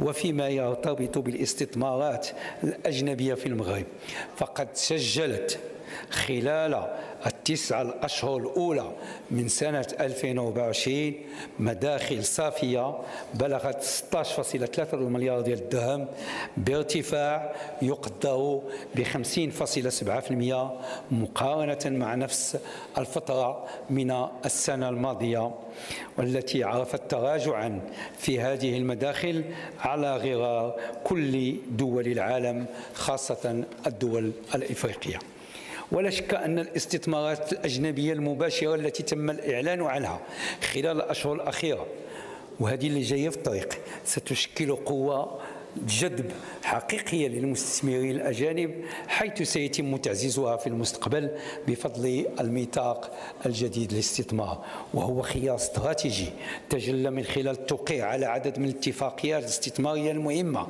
وفيما يرتبط بالاستثمارات الأجنبية في المغرب فقد سجلت خلال التسعة الأشهر الأولى من سنة 2024 مداخل صافية بلغت 16.3 مليار ديال الدرهم. بارتفاع يقدر ب 50.7% مقارنة مع نفس الفترة من السنة الماضية والتي عرفت تراجعا في هذه المداخل على غرار كل دول العالم خاصة الدول الإفريقية. ولا شك أن الاستثمارات الأجنبية المباشرة التي تم الإعلان عنها خلال الأشهر الأخيرة وهذه اللي جاية في الطريق ستشكل قوة جذب حقيقية للمستثمرين الأجانب حيث سيتم تعزيزها في المستقبل بفضل الميثاق الجديد للاستثمار وهو خيار استراتيجي تجلى من خلال التوقيع على عدد من الاتفاقيات الاستثمارية المهمة.